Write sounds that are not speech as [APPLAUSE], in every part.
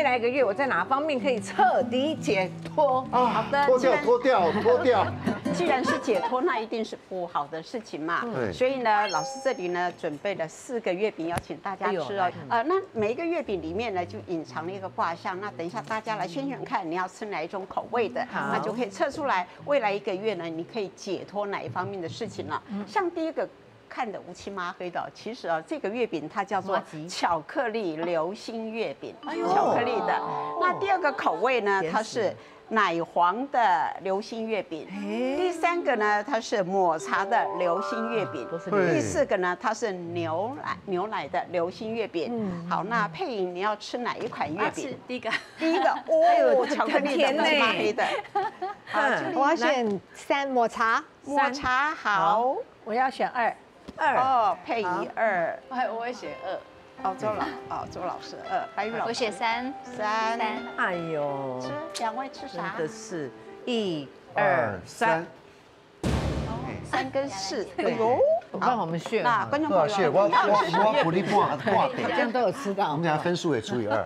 未来一个月我在哪方面可以彻底解脱？啊，好的脱掉脱掉 [LAUGHS] 脱掉，既然是解脱，那一定是不好的事情嘛。对所以呢，老师这里呢准备了四个月饼，要请大家吃哦。呃，那每一个月饼里面呢就隐藏了一个卦象。那等一下大家来选选看，你要吃哪一种口味的，那就可以测出来未来一个月呢你可以解脱哪一方面的事情了。像第一个。看的乌漆麻黑的，其实啊，这个月饼它叫做巧克力流心月饼，呦。巧克力的。那第二个口味呢，它是奶黄的流心月饼。哎第三个呢，它是抹茶的流心月饼。第四个呢，它是牛奶牛奶的流心月饼。嗯。好，那配饮你要吃哪一款月要饼？第一个，第一个 [LAUGHS] 呦哦，巧克力的乌漆麻黑的。[LAUGHS] 我要选三抹茶，抹茶好。我要选二，二。哦，配一二。我会我会写二，哦，周老哦，周老师二，白玉老师。我写三，三。三。哎呦，吃两位吃真啥？的是一二三，，三。跟四。哎呦，我帮我们选那观众朋友，谢？我我我鼓励挂挂这点，样都有吃到我到们。等下分数也除以二。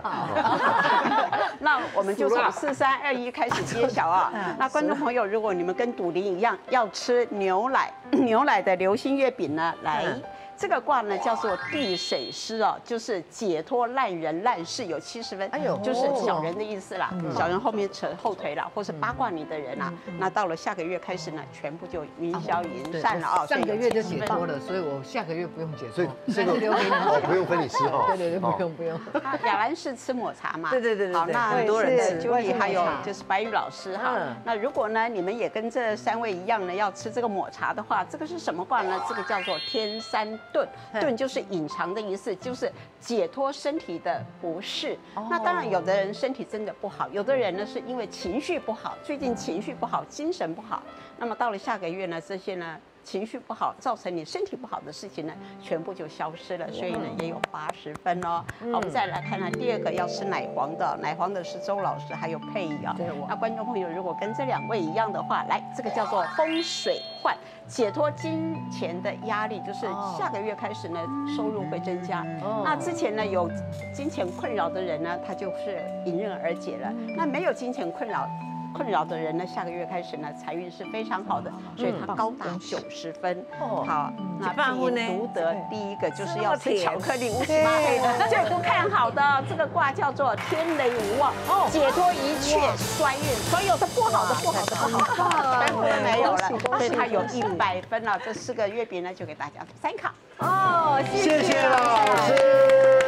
[LAUGHS] 那我们就从四三二一开始揭晓啊。[LAUGHS] 那观众朋友，如果你们跟赌林一样要吃牛奶 [CLEARS THROAT] 牛奶的流心月饼呢，来嗯。这个卦呢叫做地水师哦，就是解脱烂人烂事，有七十分，哎呦就是小人的意思啦。小人后面扯后腿啦，或是八卦你的人啊，那到了下个月开始呢，全部就云消云散了啊。上个月就所以有70分解脱了，所以我下个月不用解所以脱，这个留给你们哦，不用分你吃 [LAUGHS] 哦。对对对，不哦用不用。啊雅兰是吃抹茶嘛？对对对对好，那很多人是吃 Julie 还有就是白玉老师哈嗯。那如果呢，你们也跟这三位一样呢，要吃这个抹茶的话，这个是什么卦呢？这个叫做天山遁，嗯遁就是隐藏的意思，就是解脱身体的不适。哦那当然，有的人身体真的不好，有的人呢是因为情绪不好，最近情绪不好，精神不好。那么到了下个月呢，这些呢。情绪不好造成你身体不好的事情呢，全部就消失了，所以呢也有八十分哦。好，我们再来看看第二个要吃奶黄的，奶黄的是周老师还有佩仪啊对。那观众朋友如果跟这两位一样的话，来这个叫做风水换，解脱金钱的压力，就是哦下个月开始呢收入会增加。哦那之前呢有金钱困扰的人呢，他就是迎刃而解了。那没有金钱困扰。困扰的人呢，下个月开始呢，财运是非常好的，所以它高达九十分。哦好，那几万分呢必读得第一个就是要吃巧克力乌漆麻黑的，最不看好的这个卦叫做天雷无望，解脱一切衰运，所有的不好的不好的不好的全部都没有了，所以它有一百分了。这四个月饼呢，就给大家参考。哦，谢谢老师，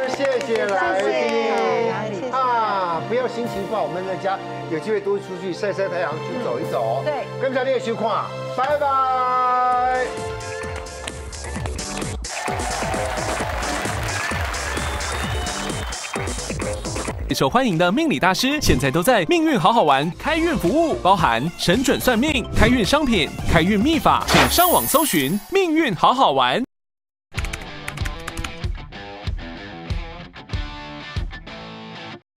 谢谢来宾啊！不要心情不好，我们在家有机会多出去晒晒太阳，去走一走。对跟着练习看，拜拜。受欢迎的命理大师，现在都在命运好好玩开运服务，包含神准算命、开运商品、开运秘法，请上网搜寻命运好好玩。